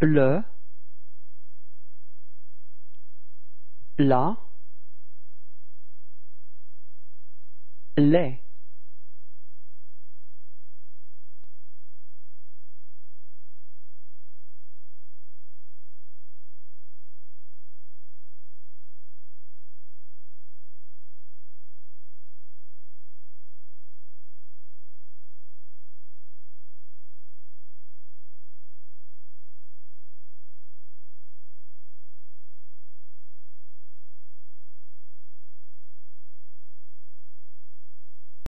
le, la, les.